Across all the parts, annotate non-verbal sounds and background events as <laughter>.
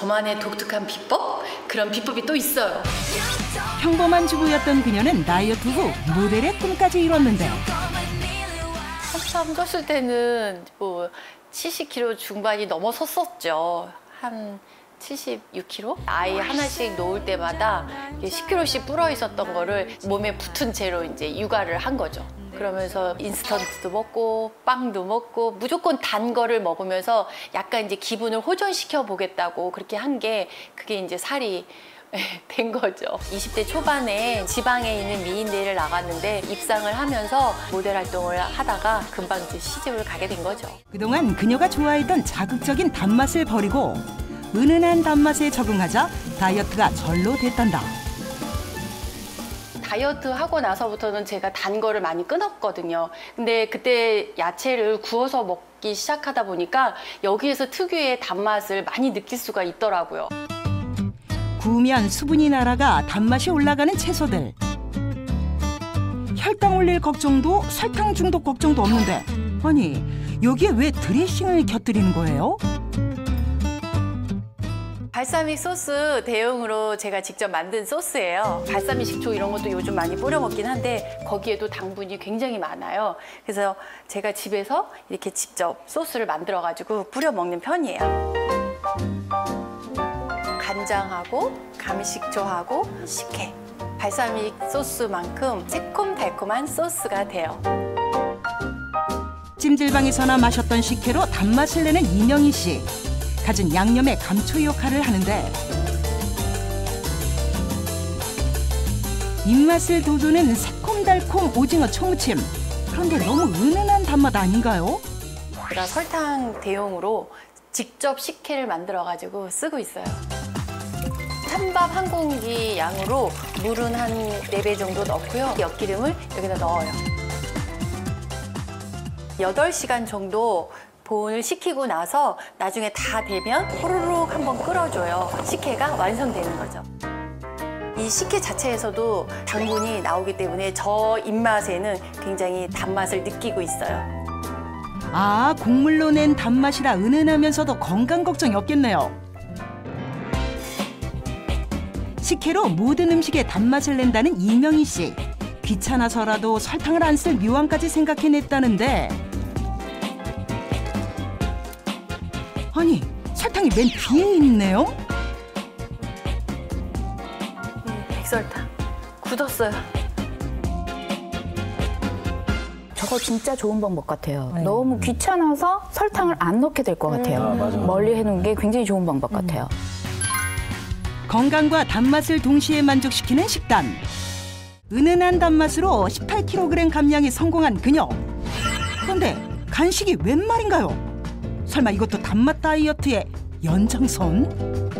저만의 독특한 비법? 그런 비법이 또 있어요. 평범한 주부였던 그녀는 다이어트 후 모델의 꿈까지 이뤘는데 한참 쪘을 때는 뭐 70kg 중반이 넘어섰었죠. 한 76kg? 아이 하나씩 놓을 때마다 10kg씩 불어 있었던 거를 몸에 붙은 채로 이제 육아를 한 거죠. 그러면서 인스턴트도 먹고 빵도 먹고 무조건 단 거를 먹으면서 약간 이제 기분을 호전시켜 보겠다고 그렇게 한 게 그게 이제 살이 <laughs> 된 거죠. 20대 초반에 지방에 있는 미인대회를 나갔는데 입상을 하면서 모델 활동을 하다가 금방 이제 시집을 가게 된 거죠. 그동안 그녀가 좋아했던 자극적인 단맛을 버리고 은은한 단맛에 적응하자 다이어트가 절로 됐단다. 다이어트 하고 나서부터는 제가 단 거를 많이 끊었거든요. 근데 그때 야채를 구워서 먹기 시작하다 보니까 여기에서 특유의 단맛을 많이 느낄 수가 있더라고요. 구우면 수분이 날아가 단맛이 올라가는 채소들. 혈당 올릴 걱정도 설탕 중독 걱정도 없는데 아니 여기에 왜 드레싱을 곁들이는 거예요? 발사믹 소스 대용으로 제가 직접 만든 소스예요. 발사믹 식초 이런 것도 요즘 많이 뿌려 먹긴 한데 거기에도 당분이 굉장히 많아요. 그래서 제가 집에서 이렇게 직접 소스를 만들어 가지고 뿌려 먹는 편이에요. 간장하고 감식초하고 식혜 발사믹 소스만큼 새콤달콤한 소스가 돼요. 찜질방에서나 마셨던 식혜로 단맛을 내는 이명희 씨. 가진 양념의 감초 역할을 하는데 입맛을 돋우는 새콤달콤 오징어 초무침. 그런데 너무 은은한 단맛 아닌가요? 제가 설탕 대용으로 직접 식혜를 만들어 가지고 쓰고 있어요. 찬밥 한 공기 양으로 물은 한 네 배 정도 넣고요. 엿기름을 여기다 넣어요. 8시간 정도 보온을 시키고 나서 나중에 다 되면 호로록 한번 끓어줘요. 식혜가 완성되는 거죠. 이 식혜 자체에서도 당분이 나오기 때문에 저 입맛에는 굉장히 단맛을 느끼고 있어요. 아, 곡물로 낸 단맛이라 은은하면서도 건강 걱정이 없겠네요. 식혜로 모든 음식에 단맛을 낸다는 이명희 씨. 귀찮아서라도 설탕을 안 쓸 묘안까지 생각해냈다는데 아니 설탕이 맨 뒤에 있네요? 백설탕 굳었어요. 저거 진짜 좋은 방법 같아요. 너무 귀찮아서 설탕을 안 넣게 될 것 같아요. 멀리 해놓은 게 굉장히 좋은 방법 같아요. 건강과 단맛을 동시에 만족시키는 식단. 은은한 단맛으로 18kg 감량에 성공한 그녀. 그런데 간식이 웬 말인가요? 설마 이것도 단맛 다이어트의 연장선?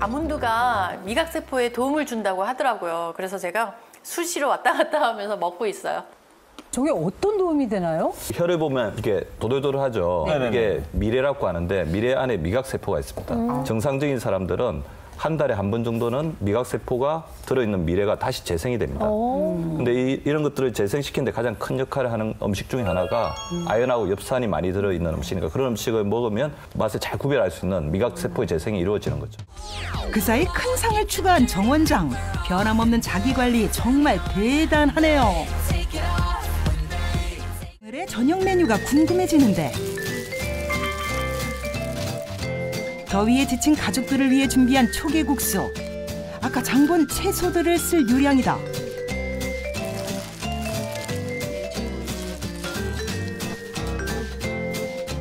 아몬드가 미각세포에 도움을 준다고 하더라고요. 그래서 제가 수시로 왔다 갔다 하면서 먹고 있어요. 저게 어떤 도움이 되나요? 혀를 보면 이렇게 도돌도돌하죠. 네네네. 이게 미래라고 하는데 미래 안에 미각 세포가 있습니다. 정상적인 사람들은 한 달에 한 번 정도는 미각 세포가 들어있는 미래가 다시 재생이 됩니다. 근데 이, 이런 것들을 재생시키는데 가장 큰 역할을 하는 음식 중에 하나가 아연하고 엽산이 많이 들어있는 음식이니까 그런 음식을 먹으면 맛을 잘 구별할 수 있는 미각 세포의 재생이 이루어지는 거죠. 그 사이 큰 상을 추가한 정 원장. 변함없는 자기 관리 정말 대단하네요. 오늘의 저녁 메뉴가 궁금해지는데 더위에 지친 가족들을 위해 준비한 초계국수. 아까 장본 채소들을 쓸 요량이다.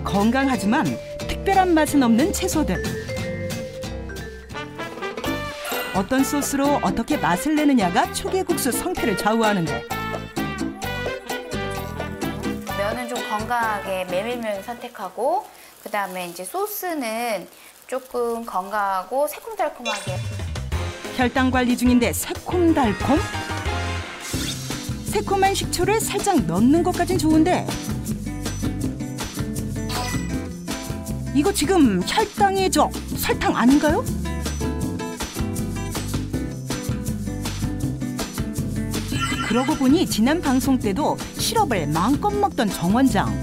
건강하지만 특별한 맛은 없는 채소들. 어떤 소스로 어떻게 맛을 내느냐가 초계국수 성패를 좌우하는데 면은 좀 건강하게 메밀면 선택하고 그다음에 이제 소스는 조금 건강하고 새콤달콤하게 혈당 관리 중인데 새콤달콤? 새콤한 식초를 살짝 넣는 것까진 좋은데 이거 지금 혈당에 저 설탕 아닌가요? 그러고 보니 지난 방송 때도 시럽을 마음껏 먹던 정 원장.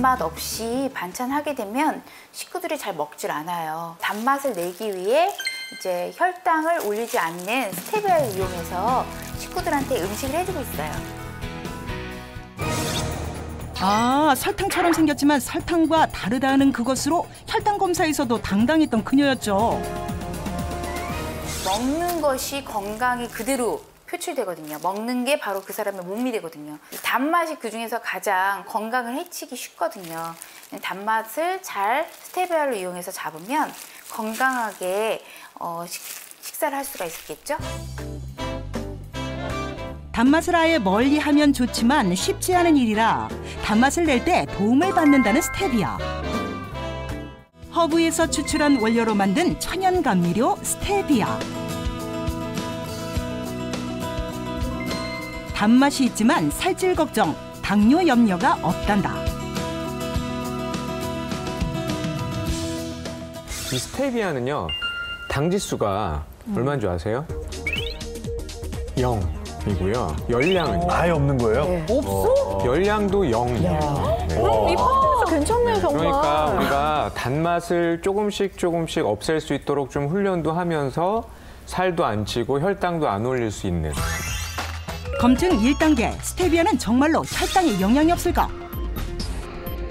단맛 없이 반찬하게 되면 식구들이 잘 먹질 않아요. 단맛을 내기 위해 이제 혈당을 올리지 않는 스테비아를 이용해서 식구들한테 음식을 해주고 있어요. 아, 설탕처럼 생겼지만 설탕과 다르다는 그것으로 혈당 검사에서도 당당했던 그녀였죠. 먹는 것이 건강이 그대로 표출되거든요. 먹는 게 바로 그 사람의 몸이 되거든요. 이 단맛이 그 중에서 가장 건강을 해치기 쉽거든요. 단맛을 잘 스테비아를 이용해서 잡으면 건강하게 어, 식, 식사를 할 수가 있겠죠? 단맛을 아예 멀리 하면 좋지만 쉽지 않은 일이라 단맛을 낼 때 도움을 받는다는 스테비아. 허브에서 추출한 원료로 만든 천연 감미료 스테비아. 단맛이 있지만 살찔 걱정, 당뇨 염려가 없단다. 이 스테비아는요 당 지수가 얼마인 줄 아세요? 0이고요. 열량은 아예 없는 거예요? 열량도 0이에요. 그럼 이 팝에서 괜찮네요, 정말. 그러니까 우리가 단맛을 조금씩 조금씩 없앨 수 있도록 좀 훈련도 하면서 살도 안 찌고 혈당도 안 올릴 수 있는 검증 1단계 스테비아는 정말로 혈당에 영향이 없을까?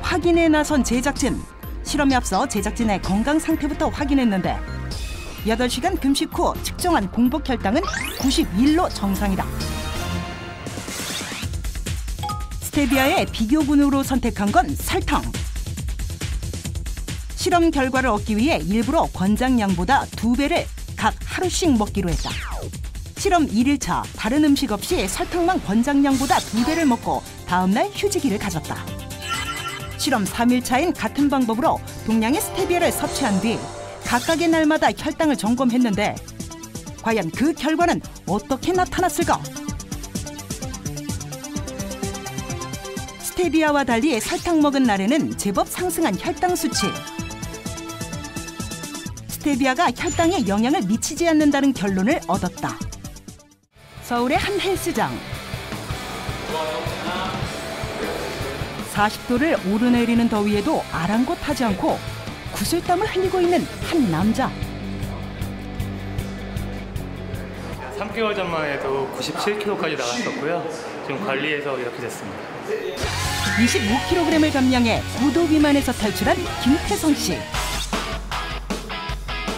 확인에 나선 제작진. 실험에 앞서 제작진의 건강 상태부터 확인했는데 8시간 금식 후 측정한 공복 혈당은 91로 정상이다. 스테비아의 비교군으로 선택한 건 설탕. 실험 결과를 얻기 위해 일부러 권장량보다 두 배를 각 하루씩 먹기로 했다. 실험 1일차 다른 음식 없이 설탕만 권장량보다 두 배를 먹고 다음날 휴지기를 가졌다. 실험 3일차인 같은 방법으로 동량의 스테비아를 섭취한 뒤 각각의 날마다 혈당을 점검했는데 과연 그 결과는 어떻게 나타났을까? 스테비아와 달리 설탕 먹은 날에는 제법 상승한 혈당 수치. 스테비아가 혈당에 영향을 미치지 않는다는 결론을 얻었다. 서울의 한 헬스장. 40도를 오르내리는 더위에도 아랑곳하지 않고 구슬땀을 흘리고 있는 한 남자. 3개월 전만 해도 97kg까지 나갔었고요. 지금 관리해서 이렇게 됐습니다. 25kg을 감량해 5도 비만에서 탈출한 김태성 씨.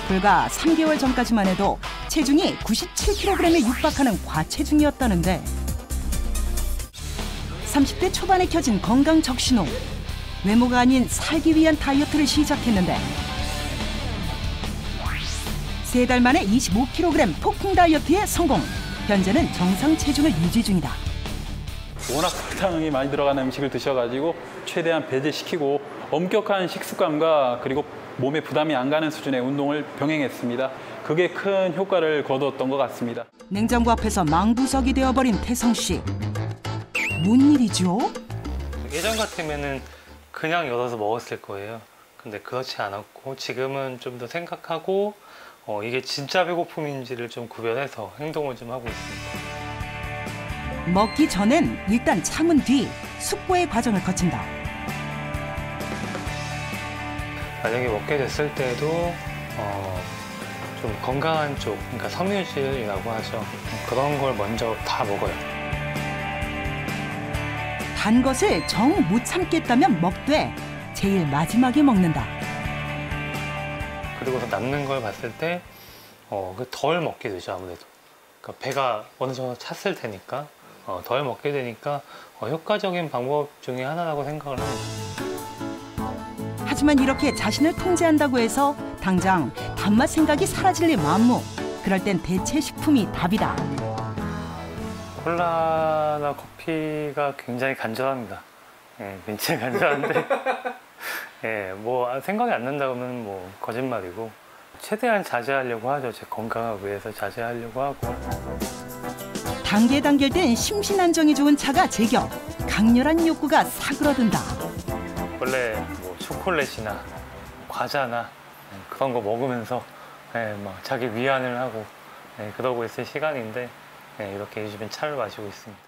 불과 3개월 전까지만 해도 체중이 97kg에 육박하는 과체중이었다는데 30대 초반에 켜진 건강 적신호. 외모가 아닌 살기 위한 다이어트를 시작했는데 세 달 만에 25kg 폭풍 다이어트에 성공. 현재는 정상 체중을 유지 중이다. 워낙 설탕이 많이 들어가는 음식을 드셔가지고 최대한 배제시키고 엄격한 식습관과 그리고 몸에 부담이 안 가는 수준의 운동을 병행했습니다. 그게 큰 효과를 거두었던 것 같습니다. 냉장고 앞에서 망부석이 되어버린 태성 씨. 뭔 일이죠? 예전 같으면은 그냥 열어서 먹었을 거예요. 근데 그렇지 않았고 지금은 좀 더 생각하고 어, 이게 진짜 배고픔인지를 좀 구별해서 행동을 좀 하고 있습니다. 먹기 전엔 일단 참은 뒤 숙고의 과정을 거친다. 만약에 먹게 됐을 때도 어, 좀 건강한 쪽, 그러니까 섬유질이라고 하죠. 그런 걸 먼저 다 먹어요. 단 것을 정 못 참겠다면 먹되 제일 마지막에 먹는다. 그리고서 남는 걸 봤을 때, 어, 그덜 먹게 되죠, 아무래도. 그러니까 배가 어느 정도 찼을 테니까, 어, 덜 먹게 되니까, 어, 효과적인 방법 중에 하나라고 생각을 합니다. 하지만 이렇게 자신을 통제한다고 해서 당장 단맛 생각이 사라질 리 만무. 그럴 땐 대체 식품이 답이다. 콜라나 커피가 굉장히 간절합니다. 예, 굉장히 간절한데, <laughs> 예, 뭐, 생각이 안 난다 그러면 뭐, 거짓말이고, 최대한 자제하려고 하죠. 제 건강을 위해서 자제하려고 하고. 단계 단계일 땐 심신 안정이 좋은 차가 제격. 강렬한 욕구가 사그러든다. 원래 뭐 초콜릿이나 과자나 그런 거 먹으면서 예, 막 자기 위안을 하고 예, 그러고 있을 시간인데 예, 이렇게 요즘엔 차를 마시고 있습니다.